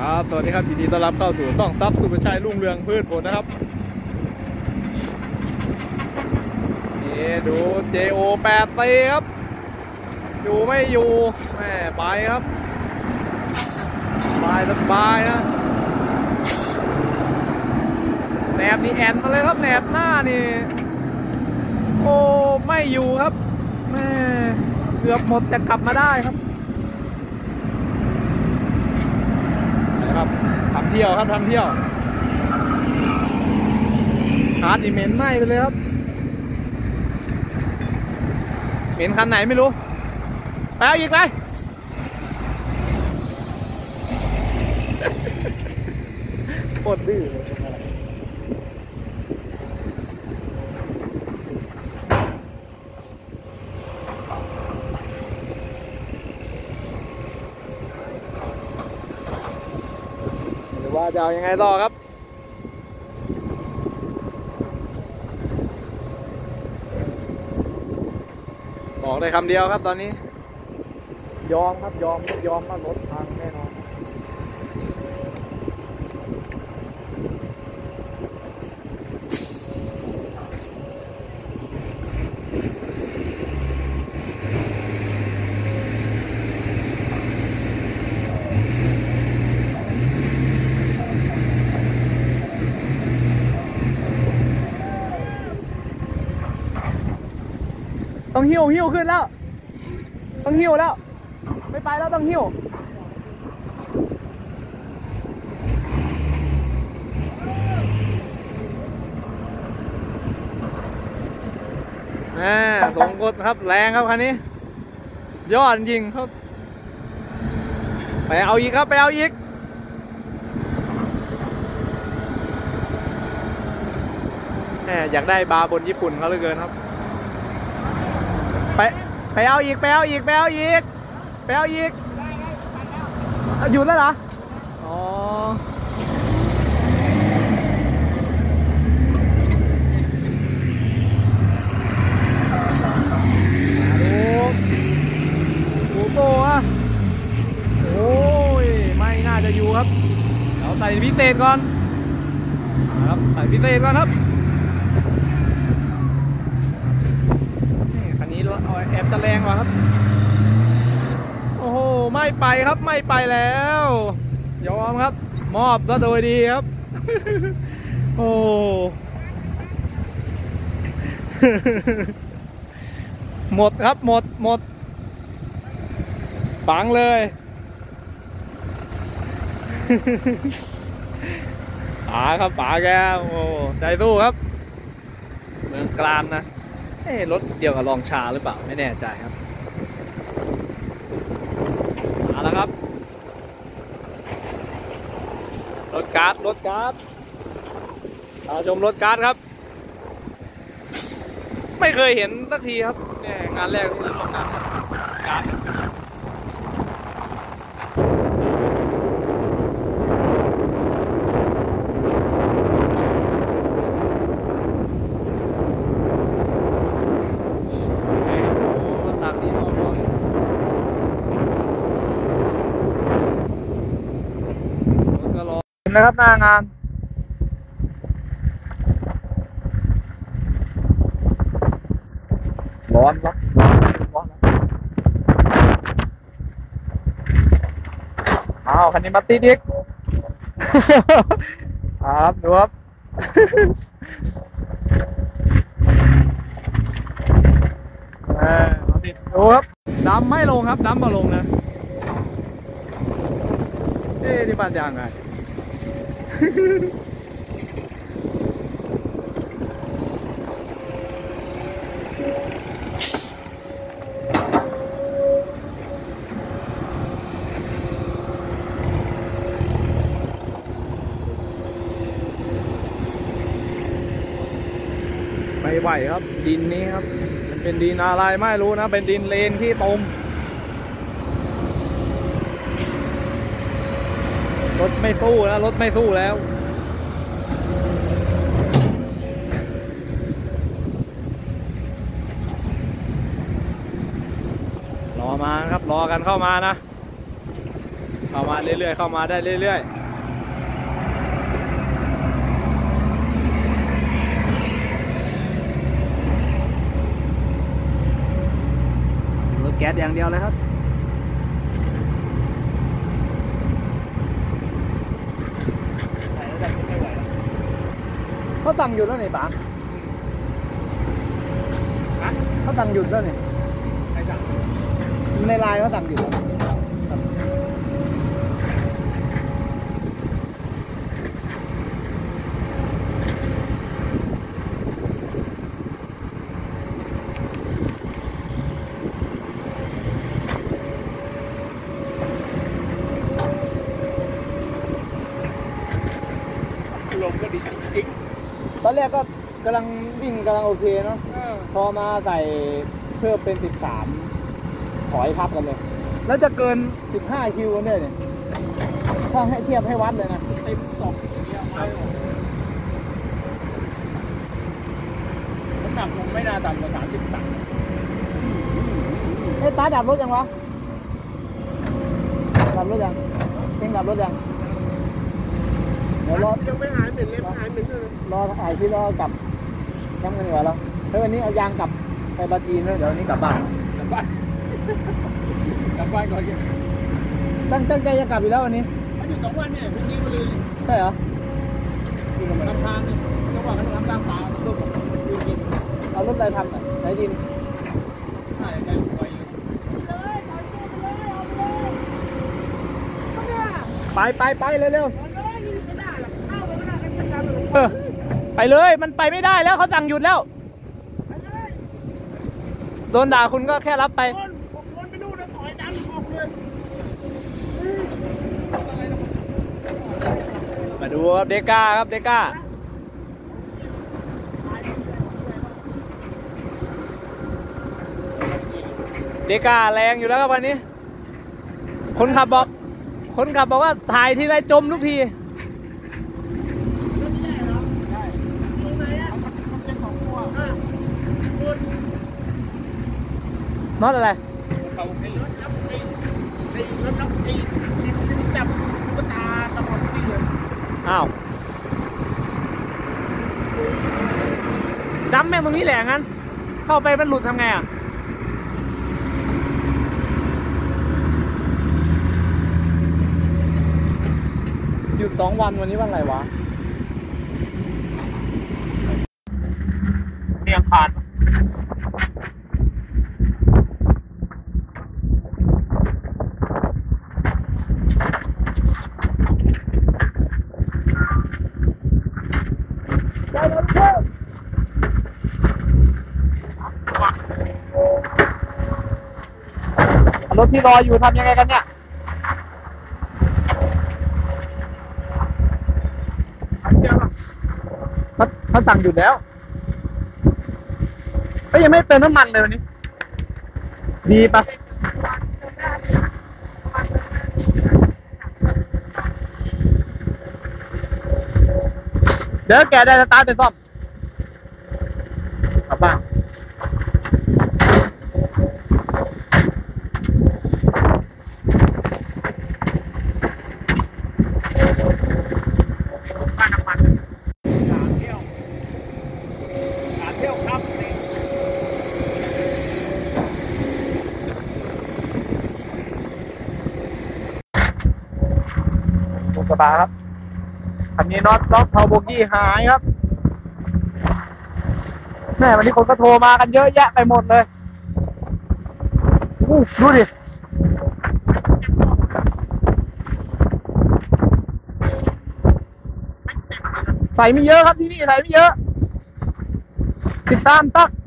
ครับสวัสดีครับยินดีต้อนรับเข้าสู่ช่องซับสุภชัยรุ่งเรืองพืชผลนะครับนี่ดู JO 8ตีครับ อยู่ไม่อยู่แม่ไปครับสบายสบายนะแหนบนี่แอนมาเลยครับแหนบหน้านี่ โอ้ ไม่อยู่ครับแม่เกือบหมดจะกลับมาได้ครับทำ เที่ยวครับทำเที่ยวฮาร์ดอีเหมนไหม้ไปเลยครับเหม็นคันไหนไม่รู้ ไปเอาอีกไปโคตรดื้อเลย ว่าจะเอายังไงต่อครับบอกได้คำเดียวครับตอนนี้ ยอมครับยอมยอมว่ารถพังแน่นอน ต้องหิ้วหิ้วขึ้นแล้ว ต้องหิ้วแล้ว ไม่ไปแล้วต้องหิ้วแหม่สงกดครับแรงครับคันนี้ ยอดจริงครับ ไปเอาอีกครับ ไปเอาอีกแหมอยากได้บาร์บนญี่ปุ่นเขาเหลือเกินครับ ไปไปเอาอีกไปเอาอีกไปเอาอีกไปเอาอีกหยุดแล้วเหรออ๋อดูดูโซ่อะโอ้ยไม่น่าจะอยู่ครับเราใส่พิเศษก่อนครับใส่พิเศษก่อนครับ นี่คันนี้เอา แอบจะแรงกว่าครับ โอ้โห ไม่ไปครับไม่ไปแล้ว ยอมครับ มอบซะโดยดีครับ โอ้หมดครับหมดหมดฝังเลย ป๋าครับป๋าแกโอ้ใจสู้ครับ เมืองกลางนะ รถเดียวกับลองชาหรือเปล่า ไม่แน่ใจครับมาแล้วครับ รถการ์ดรถการ์ดมาชมรถการ์ดครับ ไม่เคยเห็นสักทีครับเนี่ยงานแรกที่รถการ์ดการ์ดเอ้ยโอ้รถตักนี้ออกรถรถก็รอ นะครับหน้างานร้อนครับร้อนอ้าวคันนี้มาติดอีกครับดูครับเออมาติดดูครับดำไม่ลงครับดำมาลงนะเอ๊ะนี่บ้านยางไง ไม่ไหวครับ ดินนี้ครับ มันเป็นดินอะไรไม่รู้นะ เป็นดินเลนที่ตม รถไม่สู้แล้ว รถไม่สู้แล้วรอมาครับรอกันเข้ามานะ เข้ามาเรื่อยๆเข้ามาได้เรื่อยๆรถแก๊สอย่างเดียวเลยครับ เขาสั่งหยุดแล้วนี่ป๋าเขาสั่งหยุดแล้วนี่ในไลน์เขาสั่งหยุดแล้วลมก็ดีจริง ตอนแรกก็กำลังวิ่งกำลังโอเคเนาะพอมาใส่เพิ่มเป็น 13 ถอยทับกันเลย แล้วจะเกิน 15 คิวกันด้วยเนี่ยถ้าให้เทียบให้วัดเลยนะเต็มสองน้ำหนักผมไม่น่าต่ำกว่า30ตันเอ้ยตาดับรถยังวะ ดับรถยังเพ่งดับรถยังเดี๋ยว รอยังไม่หายเหม็นเลยไม่หายเหม็นเลยรอถ่ายที่รอกลับทำกันดีกว่าเราเฮ้ยวันนี้เอายางกลับไปบาจีนเลยเดี๋ยววันนี้กลับบ้านกลับบ้านกลับบ้านก่อนตั้งตั้งใจจะกลับอยู่แล้ววันนี้มันอยู่สองวันเนี่ยพรุ่งนี้มาเลยใช่เหรอลำพางเนี่ยจังหวะนั้นลำตามปลาลูกผมยืนกินเอารถอะไรทำอะไหนดินใช่ใจไวไปไปไปเร็วไเลยๆเออไปเลยมันไปไม่ได้แล้วเขาสั่งหยุดแล้ว โดนด่าคุณก็แค่รับไปคนผมวนไปนู่นแล้วถอยดันออกเลยมาดูครับเดก้าครับเดก้าเดก้าแรงอยู่แล้วครับวันนี้ คนขับบอก คนขับบอกว่าถ่ายที่ไรจมทุกที รถที่ใหญ่เหรอใช่ตรงไหนอะมันเป็นสองตัวอะคน น็อตอะไรเขาไอ้รถล็อกไอ้ไอ้รถล็อกไอ้ที่ที่จับตุ๊กตาตะมอนตี้อะอ้าวจำแม่งตรงนี้แหละงั้น เข้าไปมันหลุดทำไงอะหยุดสองวันวันนี้วันอะไรวะเรียงคาน ที่รออยู่ทำยังไงกันเนี่ยเดี๋ยวอะเขาเขาสั่งหยุดแล้วก็ยังไม่เติมน้ำมันเลยวันนี้ ดีปะเดี๋ยวแกได้สตาร์ทไปซ่อมกลับบ้านค่าน้ำมัน สามเที่ยวสามเที่ยวครับนี่รถกะบะครับคันนี้น็อตล็อกเทาโบกี้หายครับ แม่วันนี้คนก็โทรมากันเยอะแยะไปหมดเลยอู้ดูดิใส่ไม่เยอะครับที่นี่ใส่ไม่เยอะ disantak.